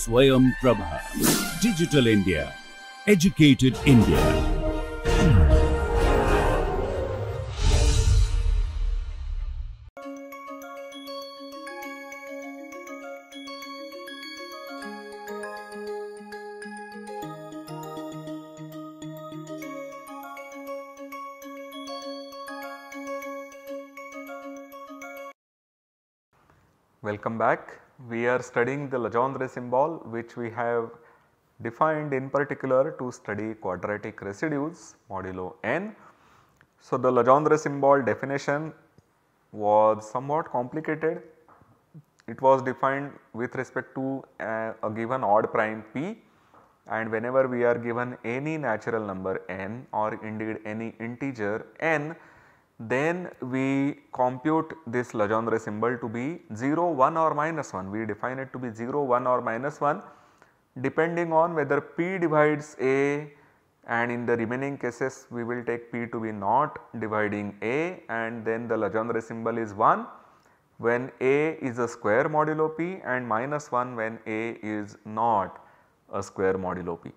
Swayam Prabha. Digital India. Educated India. Welcome back. We are studying the Legendre symbol which we have defined in particular to study quadratic residues modulo n. So, the Legendre symbol definition was somewhat complicated. It was defined with respect to a, a given odd prime p and whenever we are given any natural number n or indeed any integer n then we compute this Legendre symbol to be 0, 1 or minus 1. We define it to be 0, 1 or minus 1 depending on whether p divides a and in the remaining cases we will take p to be not dividing a and then the Legendre symbol is 1 when a is a square modulo p and minus 1 when a is not a square modulo p.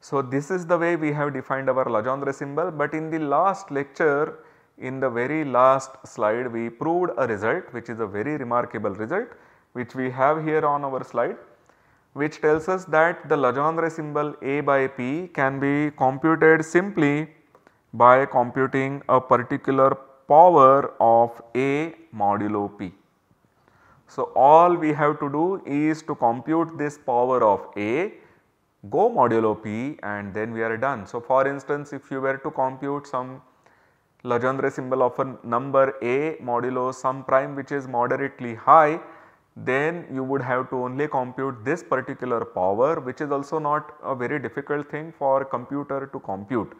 So, this is the way we have defined our Legendre symbol, but in the last lecture in the very last slide we proved a result which is a very remarkable result which we have here on our slide which tells us that the Legendre symbol A by P can be computed simply by computing a particular power of A modulo P. So, all we have to do is to compute this power of A, go modulo P and then we are done. So, for instance, if you were to compute some Legendre symbol of a number A modulo some prime which is moderately high, then you would have to only compute this particular power which is also not a very difficult thing for computer to compute.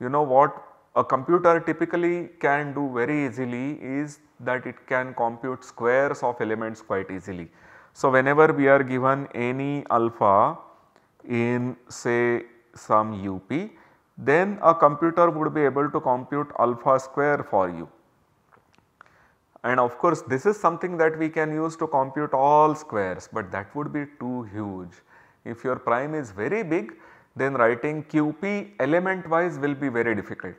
You know what a computer typically can do very easily is that it can compute squares of elements quite easily. So, whenever we are given any alpha in say some up, then a computer would be able to compute alpha square for you. And of course, this is something that we can use to compute all squares, but that would be too huge. If your prime is very big, then writing QP element wise will be very difficult.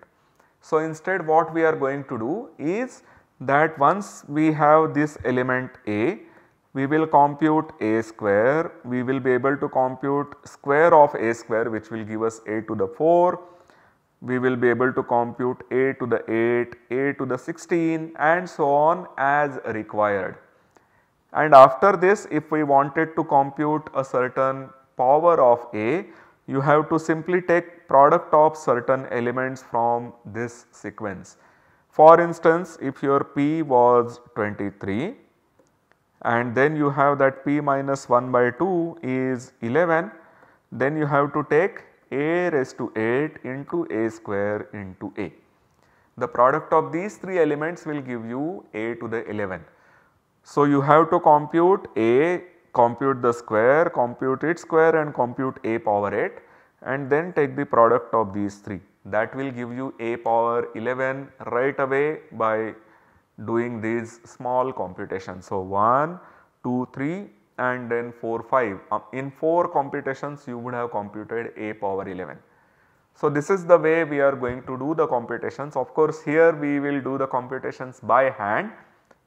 So, instead what we are going to do is that once we have this element A, we will compute A square, we will be able to compute square of A square which will give us A to the 4, we will be able to compute A to the 8, A to the 16 and so on as required. And after this if we wanted to compute a certain power of A, you have to simply take product of certain elements from this sequence. For instance, if your P was 23 and then you have that P minus 1 by 2 is 11, then you have to take A raised to 8 into A square into A. The product of these 3 elements will give you A to the 11. So, you have to compute A compute the square, compute its square and compute a power 8 and then take the product of these 3. That will give you a power 11 right away by doing these small computations. So, 1, 2, 3 and then 4, 5. Um, in 4 computations you would have computed a power 11. So, this is the way we are going to do the computations. Of course, here we will do the computations by hand.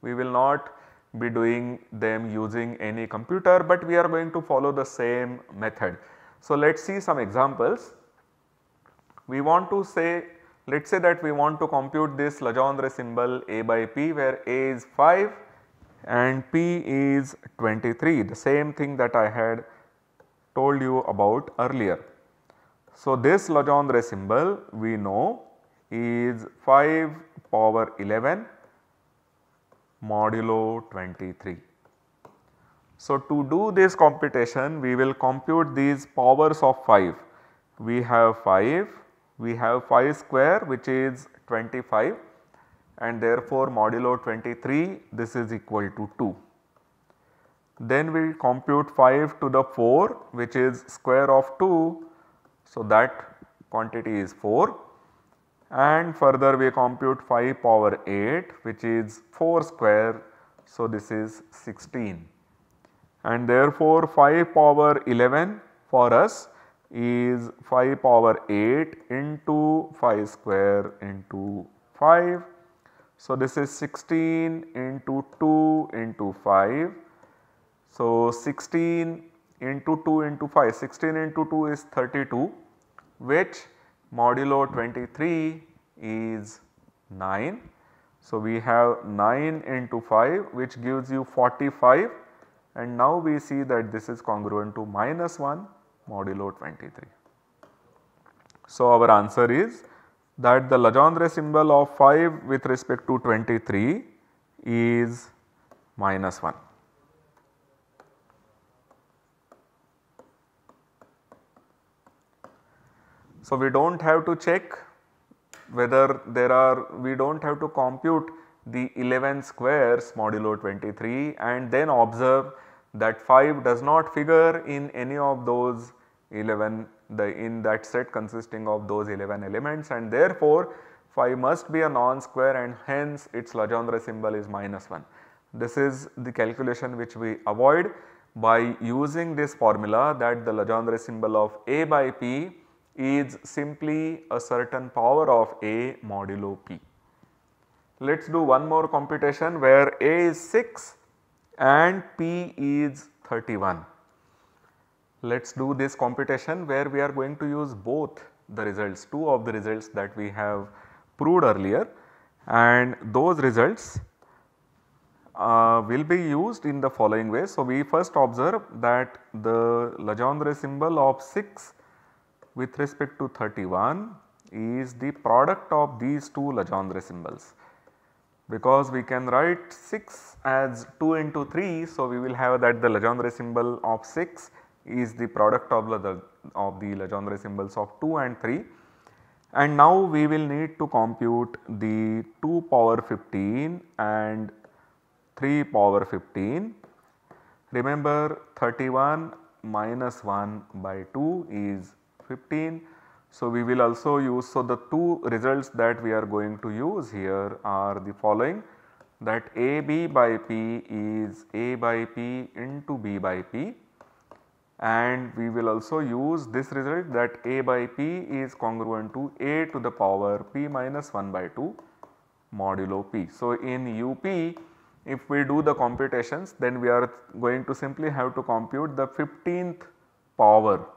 We will not be doing them using any computer, but we are going to follow the same method. So, let us see some examples. We want to say let us say that we want to compute this Legendre symbol A by P where A is 5 and P is 23 the same thing that I had told you about earlier. So, this Legendre symbol we know is 5 power 11 modulo 23. So, to do this computation we will compute these powers of 5. We have 5, we have 5 square which is 25 and therefore modulo 23 this is equal to 2. Then we compute 5 to the 4 which is square of 2. So, that quantity is 4 and further we compute 5 power 8 which is 4 square. So, this is 16 and therefore 5 power 11 for us is 5 power 8 into 5 square into 5. So, this is 16 into 2 into 5. So, 16 into 2 into 5, 16 into 2 is 32 which modulo 23 is 9. So, we have 9 into 5 which gives you 45 and now we see that this is congruent to minus 1 modulo 23. So, our answer is that the Legendre symbol of 5 with respect to 23 is minus 1. So, we do not have to check whether there are we do not have to compute the 11 squares modulo 23 and then observe that 5 does not figure in any of those 11 the in that set consisting of those 11 elements and therefore phi must be a non-square and hence its Legendre symbol is minus 1. This is the calculation which we avoid by using this formula that the Legendre symbol of A by P is simply a certain power of A modulo P. Let us do one more computation where A is 6 and P is 31. Let us do this computation where we are going to use both the results, two of the results that we have proved earlier and those results uh, will be used in the following way. So, we first observe that the Legendre symbol of 6 with respect to 31 is the product of these two Legendre symbols because we can write 6 as 2 into 3. So, we will have that the Legendre symbol of 6 is the product of the, of the Legendre symbols of 2 and 3 and now we will need to compute the 2 power 15 and 3 power 15. Remember 31 minus 1 by 2 is 15. So, we will also use, so the two results that we are going to use here are the following that AB by P is A by P into B by P and we will also use this result that A by P is congruent to A to the power P minus 1 by 2 modulo P. So, in UP if we do the computations then we are going to simply have to compute the 15th power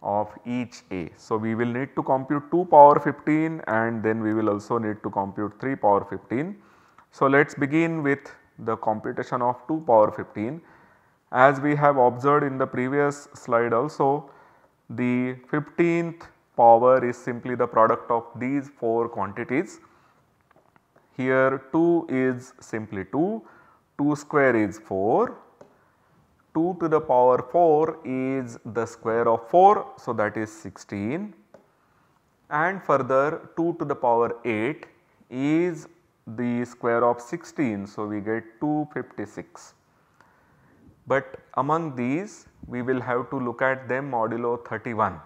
of each A. So, we will need to compute 2 power 15 and then we will also need to compute 3 power 15. So, let us begin with the computation of 2 power 15 as we have observed in the previous slide also the 15th power is simply the product of these 4 quantities. Here 2 is simply 2, 2 square is 4, 2 to the power 4 is the square of 4 so that is 16 and further 2 to the power 8 is the square of 16 so we get 256 but among these we will have to look at them modulo 31.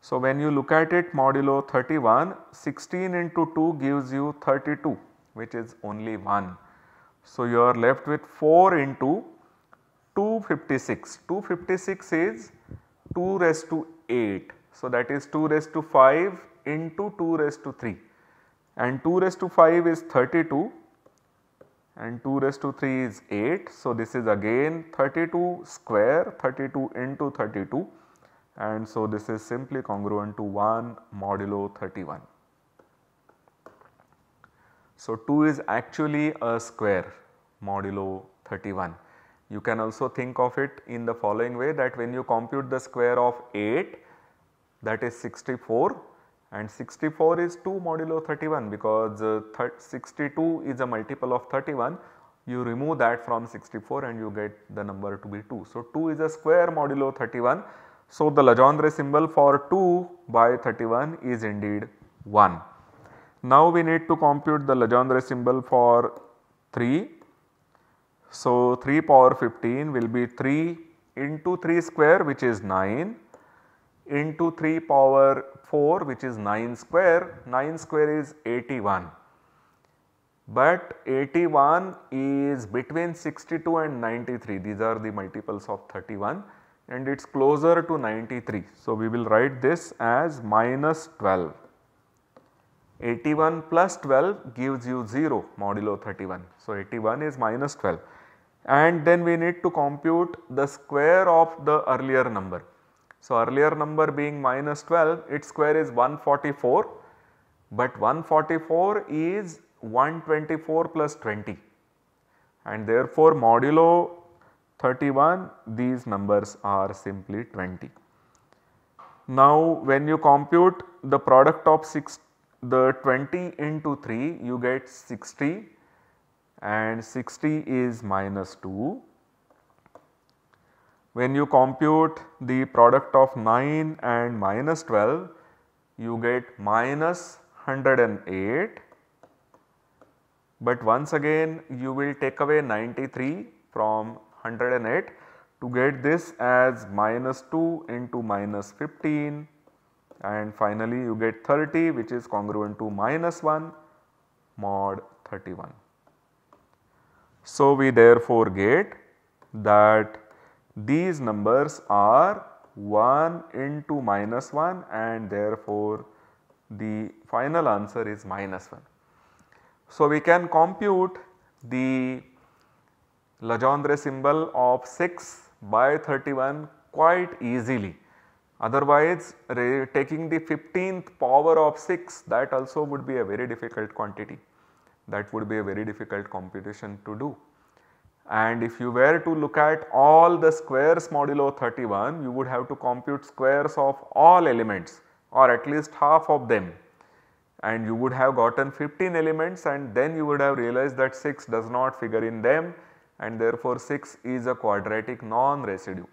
So, when you look at it modulo 31 16 into 2 gives you 32 which is only 1. So, you are left with 4 into 256, 256 is 2 raised to 8. So, that is 2 raised to 5 into 2 raised to 3 and 2 raised to 5 is 32 and 2 raised to 3 is 8. So, this is again 32 square 32 into 32 and so this is simply congruent to 1 modulo 31. So, 2 is actually a square modulo 31. You can also think of it in the following way that when you compute the square of 8 that is 64 and 64 is 2 modulo 31 because uh, 62 is a multiple of 31 you remove that from 64 and you get the number to be 2. So, 2 is a square modulo 31. So, the Legendre symbol for 2 by 31 is indeed 1. Now, we need to compute the Legendre symbol for 3. So, 3 power 15 will be 3 into 3 square which is 9 into 3 power 4 which is 9 square, 9 square is 81 but 81 is between 62 and 93 these are the multiples of 31 and it is closer to 93. So, we will write this as minus 12 81 plus 12 gives you 0 modulo 31. So, 81 is minus 12 and then we need to compute the square of the earlier number. So, earlier number being minus 12 its square is 144 but 144 is 124 plus 20 and therefore modulo 31 these numbers are simply 20. Now when you compute the product of 6 the 20 into 3 you get 60 and 60 is minus 2. When you compute the product of 9 and minus 12 you get minus 108 but once again you will take away 93 from 108 to get this as minus 2 into minus 15 and finally you get 30 which is congruent to minus 1 mod 31. So, we therefore get that these numbers are 1 into minus 1 and therefore the final answer is minus 1. So, we can compute the Legendre symbol of 6 by 31 quite easily. Otherwise, taking the 15th power of 6 that also would be a very difficult quantity. That would be a very difficult computation to do. And if you were to look at all the squares modulo 31, you would have to compute squares of all elements or at least half of them and you would have gotten 15 elements and then you would have realized that 6 does not figure in them and therefore 6 is a quadratic non-residue.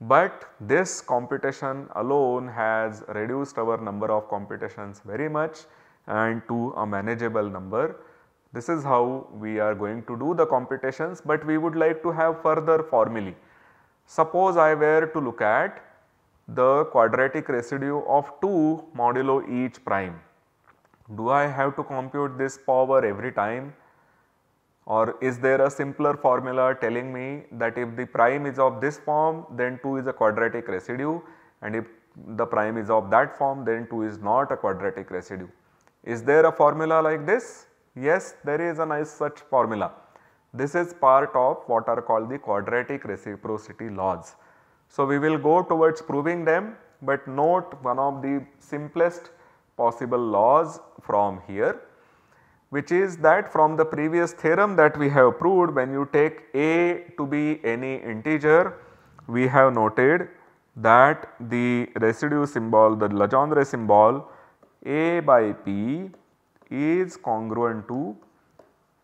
But this computation alone has reduced our number of computations very much and to a manageable number. This is how we are going to do the computations, but we would like to have further formulae. Suppose I were to look at the quadratic residue of 2 modulo each prime do I have to compute this power every time or is there a simpler formula telling me that if the prime is of this form then 2 is a quadratic residue and if the prime is of that form then 2 is not a quadratic residue. Is there a formula like this? Yes, there is a nice such formula. This is part of what are called the quadratic reciprocity laws. So, we will go towards proving them, but note one of the simplest possible laws from here which is that from the previous theorem that we have proved when you take a to be any integer we have noted that the residue symbol the Legendre symbol a by p is congruent to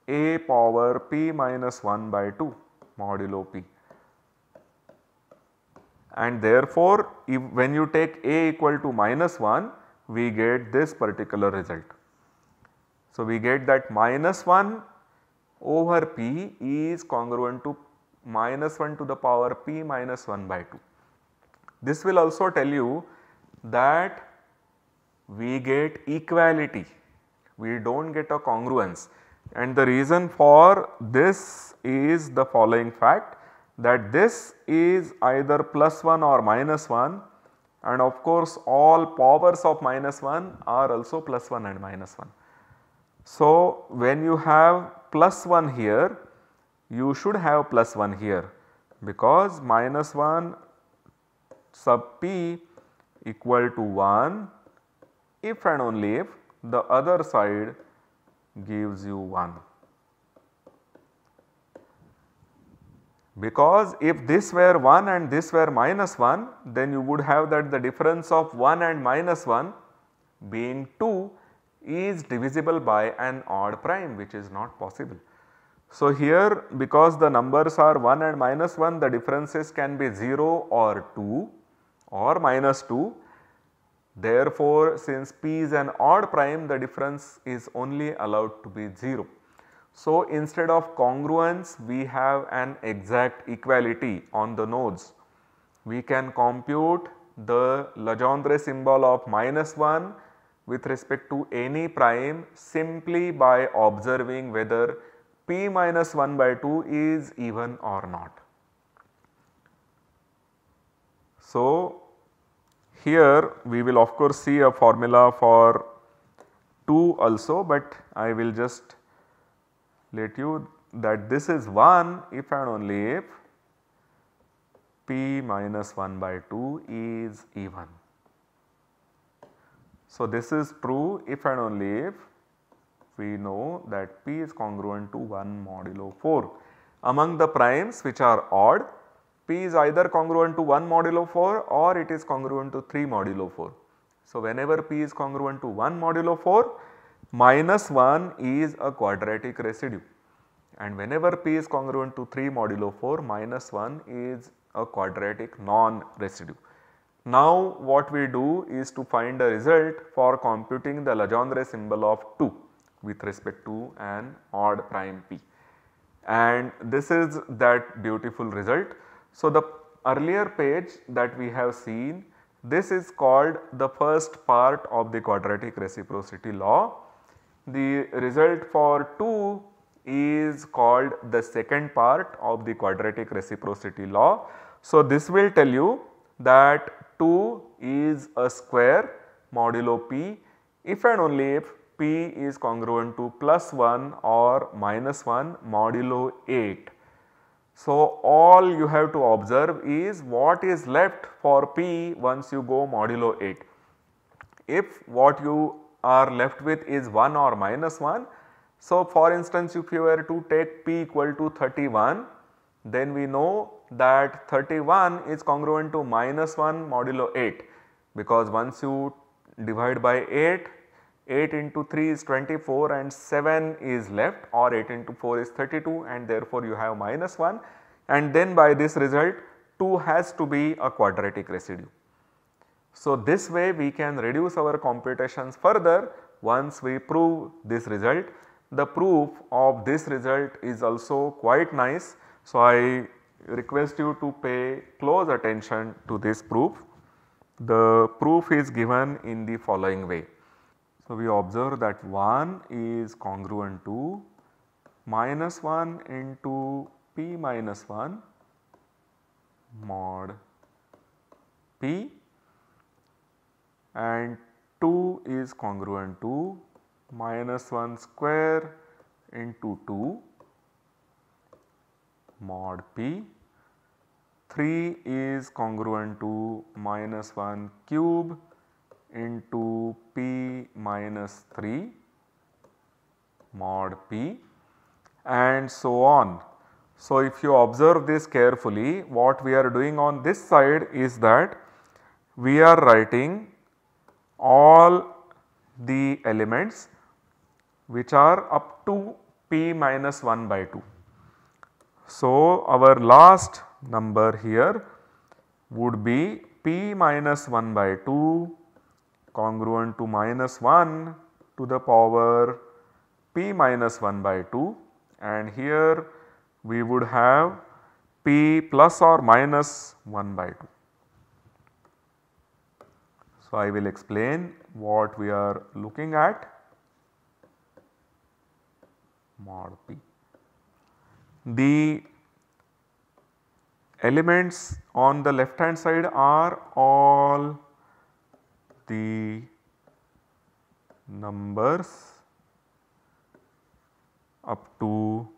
a power p minus 1 by 2 modulo p and therefore if when you take a equal to minus 1 we get this particular result. So, we get that minus 1 over p is congruent to minus 1 to the power p minus 1 by 2. This will also tell you that we get equality, we do not get a congruence. And the reason for this is the following fact that this is either plus 1 or minus 1 and of course all powers of minus 1 are also plus 1 and minus 1. So, when you have plus 1 here you should have plus 1 here. Because minus 1 sub p equal to 1 if and only if the other side gives you 1. because if this were 1 and this were minus 1 then you would have that the difference of 1 and minus 1 being 2 is divisible by an odd prime which is not possible. So, here because the numbers are 1 and minus 1 the differences can be 0 or 2 or minus 2. Therefore, since p is an odd prime the difference is only allowed to be 0. So, instead of congruence we have an exact equality on the nodes. We can compute the Legendre symbol of minus 1 with respect to any prime simply by observing whether p minus 1 by 2 is even or not. So, here we will of course see a formula for 2 also, but I will just let you that this is 1 if and only if p minus 1 by 2 is even. So, this is true if and only if we know that p is congruent to 1 modulo 4. Among the primes which are odd, p is either congruent to 1 modulo 4 or it is congruent to 3 modulo 4. So, whenever p is congruent to 1 modulo 4, minus 1 is a quadratic residue and whenever p is congruent to 3 modulo 4, minus 1 is a quadratic non-residue. Now what we do is to find a result for computing the Legendre symbol of 2 with respect to an odd prime p and this is that beautiful result. So the earlier page that we have seen this is called the first part of the quadratic reciprocity law. The result for 2 is called the second part of the quadratic reciprocity law. So, this will tell you that 2 is a square modulo p if and only if p is congruent to plus 1 or minus 1 modulo 8. So, all you have to observe is what is left for p once you go modulo 8. If what you are left with is 1 or minus 1, so, for instance, if you were to take p equal to 31, then we know that 31 is congruent to minus 1 modulo 8 because once you divide by 8, 8 into 3 is 24 and 7 is left or 8 into 4 is 32 and therefore you have minus 1 and then by this result 2 has to be a quadratic residue. So, this way we can reduce our computations further once we prove this result the proof of this result is also quite nice. So, I request you to pay close attention to this proof. The proof is given in the following way. So, we observe that 1 is congruent to minus 1 into p minus 1 mod p and 2 is congruent to minus 1 square into 2 mod p. 3 is congruent to minus 1 cube into p minus 3 mod p and so on. So, if you observe this carefully what we are doing on this side is that we are writing all the elements which are up to p minus 1 by 2. So, our last number here would be p minus 1 by 2 congruent to minus 1 to the power p minus 1 by 2 and here we would have p plus or minus 1 by 2. So, I will explain what we are looking at mod p. The elements on the left hand side are all the numbers up to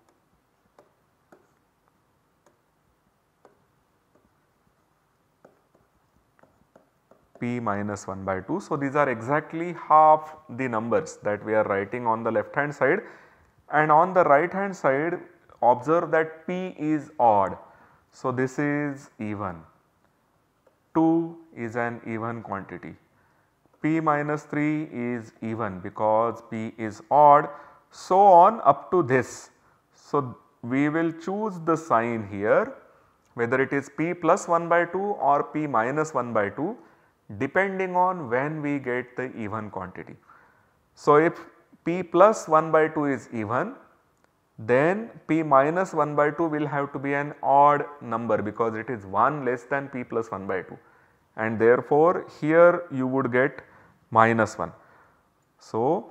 p minus 1 by 2. So, these are exactly half the numbers that we are writing on the left hand side and on the right hand side observe that p is odd. So, this is even 2 is an even quantity p minus 3 is even because p is odd so on up to this. So, we will choose the sign here whether it is p plus 1 by 2 or p minus 1 by 2 depending on when we get the even quantity. So, if p plus 1 by 2 is even then p minus 1 by 2 will have to be an odd number because it is 1 less than p plus 1 by 2 and therefore here you would get minus 1. So,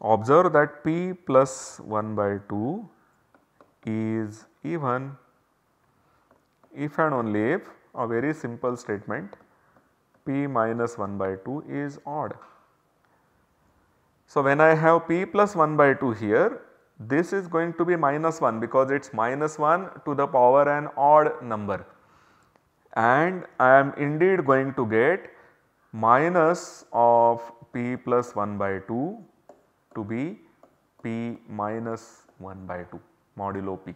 observe that p plus 1 by 2 is even if and only if a very simple statement p minus 1 by 2 is odd. So, when I have p plus 1 by 2 here this is going to be minus 1 because it is minus 1 to the power an odd number and I am indeed going to get minus of p plus 1 by 2 to be p minus 1 by 2 modulo p.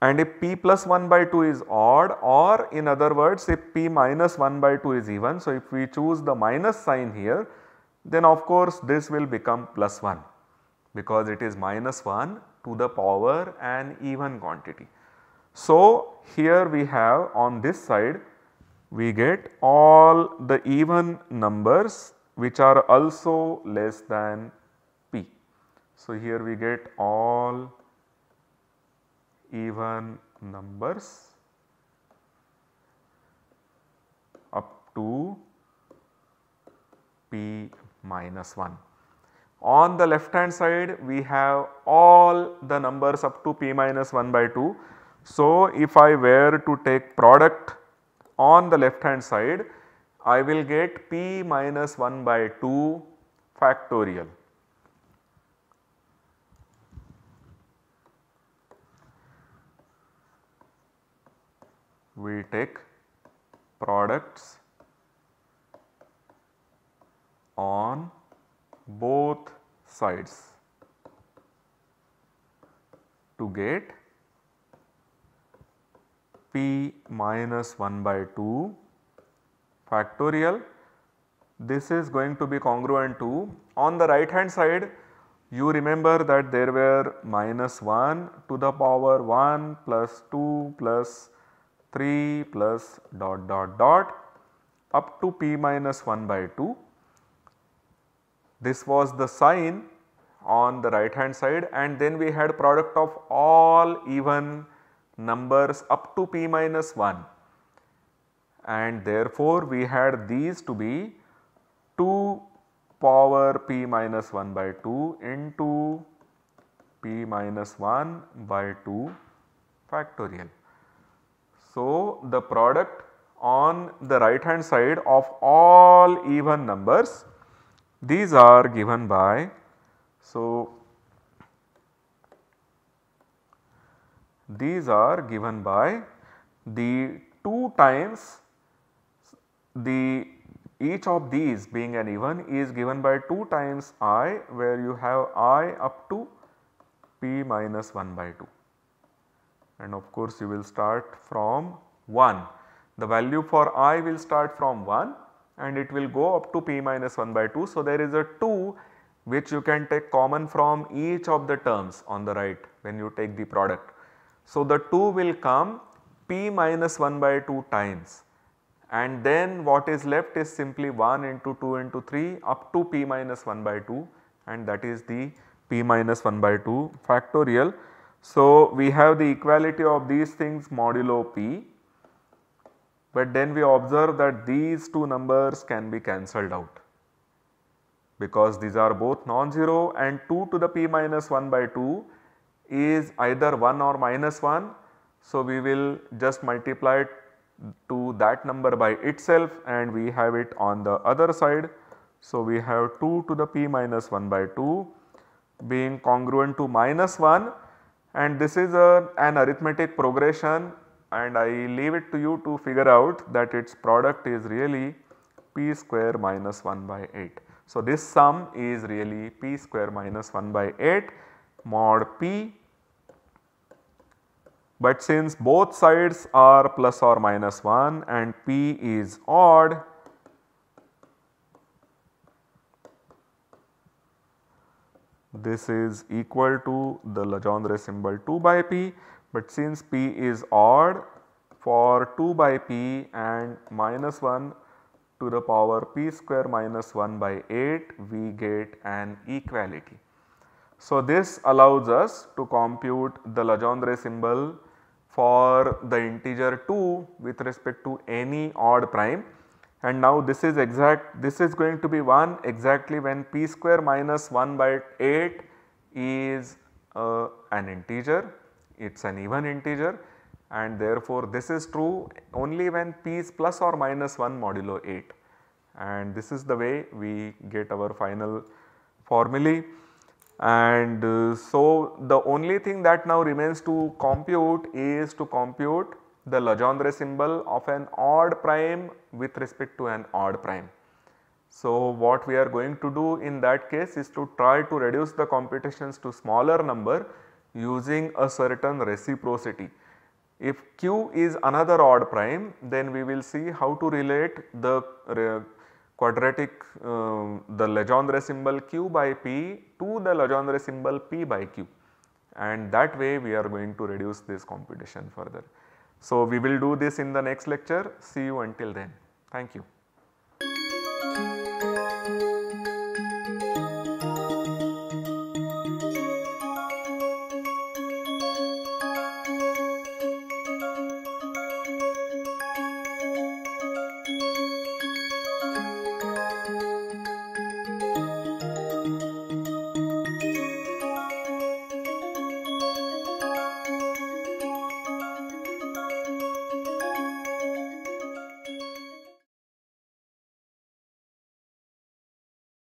And if p plus 1 by 2 is odd or in other words if p minus 1 by 2 is even. So, if we choose the minus sign here then of course this will become plus 1 because it is minus 1 to the power an even quantity. So, here we have on this side we get all the even numbers which are also less than p. So, here we get all even numbers up to p minus 1. On the left hand side we have all the numbers up to p minus 1 by 2. So, if I were to take product on the left hand side I will get p minus 1 by 2 factorial. We take products on both sides to get p minus 1 by 2 factorial. This is going to be congruent to on the right hand side you remember that there were minus 1 to the power 1 plus 2 plus 3 plus dot dot dot up to p minus 1 by 2 this was the sign on the right hand side and then we had product of all even numbers up to p minus 1 and therefore we had these to be 2 power p minus 1 by 2 into p minus 1 by 2 factorial. So, the product on the right hand side of all even numbers these are given by, so these are given by the 2 times the each of these being an even is given by 2 times i where you have i up to p minus 1 by 2 and of course you will start from 1. The value for i will start from 1 and it will go up to p minus 1 by 2. So, there is a 2 which you can take common from each of the terms on the right when you take the product. So, the 2 will come p minus 1 by 2 times. And then what is left is simply 1 into 2 into 3 up to p minus 1 by 2 and that is the p minus 1 by 2 factorial. So, we have the equality of these things modulo p. But then we observe that these two numbers can be cancelled out. Because these are both non-zero and 2 to the p minus 1 by 2 is either 1 or minus 1. So, we will just multiply to that number by itself and we have it on the other side. So, we have 2 to the p minus 1 by 2 being congruent to minus 1 and this is a, an arithmetic progression and I leave it to you to figure out that its product is really p square minus 1 by 8. So, this sum is really p square minus 1 by 8 mod p but since both sides are plus or minus 1 and p is odd this is equal to the Legendre symbol 2 by p but since p is odd for 2 by p and minus 1 to the power p square minus 1 by 8 we get an equality. So, this allows us to compute the Legendre symbol for the integer 2 with respect to any odd prime. And now this is exact this is going to be 1 exactly when p square minus 1 by 8 is uh, an integer. It is an even integer. And therefore this is true only when p is plus or minus 1 modulo 8 and this is the way we get our final formulae and uh, so the only thing that now remains to compute is to compute the Legendre symbol of an odd prime with respect to an odd prime. So, what we are going to do in that case is to try to reduce the computations to smaller number using a certain reciprocity. If q is another odd prime then we will see how to relate the quadratic uh, the Legendre symbol q by p to the Legendre symbol p by q and that way we are going to reduce this computation further. So, we will do this in the next lecture. See you until then. Thank you.